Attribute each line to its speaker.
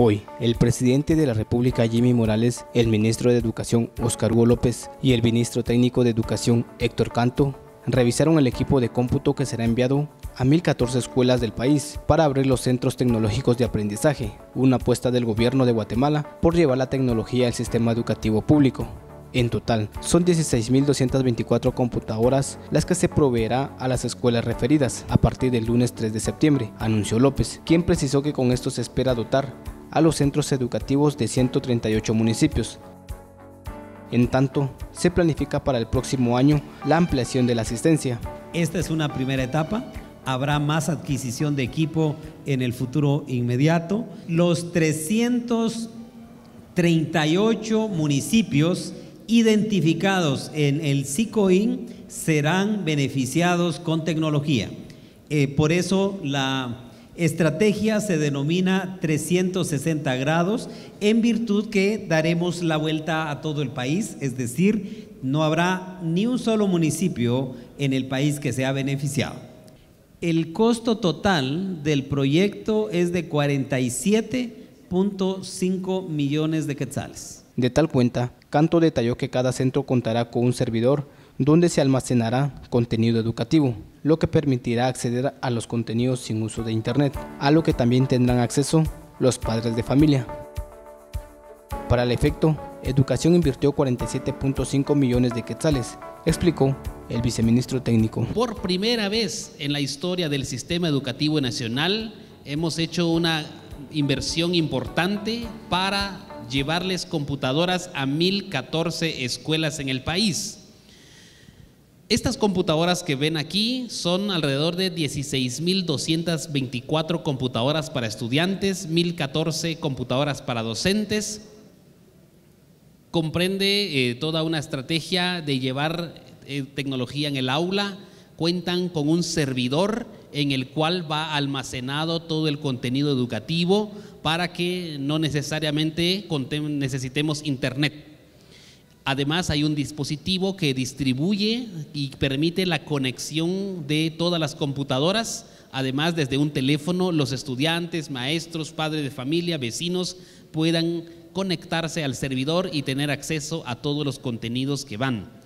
Speaker 1: Hoy, el presidente de la República Jimmy Morales, el ministro de Educación Oscar Hugo López y el ministro técnico de Educación Héctor Canto revisaron el equipo de cómputo que será enviado a 1.014 escuelas del país para abrir los centros tecnológicos de aprendizaje, una apuesta del gobierno de Guatemala por llevar la tecnología al sistema educativo público. En total, son 16.224 computadoras las que se proveerá a las escuelas referidas a partir del lunes 3 de septiembre, anunció López, quien precisó que con esto se espera dotar a los centros educativos de 138 municipios. En tanto, se planifica para el próximo año la ampliación de la asistencia.
Speaker 2: Esta es una primera etapa. Habrá más adquisición de equipo en el futuro inmediato. Los 338 municipios identificados en el SICOIN serán beneficiados con tecnología. Eh, por eso la estrategia se denomina 360 grados, en virtud que daremos la vuelta a todo el país, es decir, no habrá ni un solo municipio en el país que sea beneficiado. El costo total del proyecto es de 47.5 millones de quetzales.
Speaker 1: De tal cuenta, Canto detalló que cada centro contará con un servidor donde se almacenará contenido educativo, lo que permitirá acceder a los contenidos sin uso de Internet, a lo que también tendrán acceso los padres de familia. Para el efecto, Educación invirtió 47.5 millones de quetzales, explicó el viceministro técnico.
Speaker 3: Por primera vez en la historia del sistema educativo nacional hemos hecho una inversión importante para llevarles computadoras a 1014 escuelas en el país. Estas computadoras que ven aquí son alrededor de 16.224 computadoras para estudiantes, 1.014 computadoras para docentes. Comprende eh, toda una estrategia de llevar eh, tecnología en el aula. Cuentan con un servidor en el cual va almacenado todo el contenido educativo para que no necesariamente necesitemos internet. Además hay un dispositivo que distribuye y permite la conexión de todas las computadoras. Además, desde un teléfono, los estudiantes, maestros, padres de familia, vecinos puedan conectarse al servidor y tener acceso a todos los contenidos que van.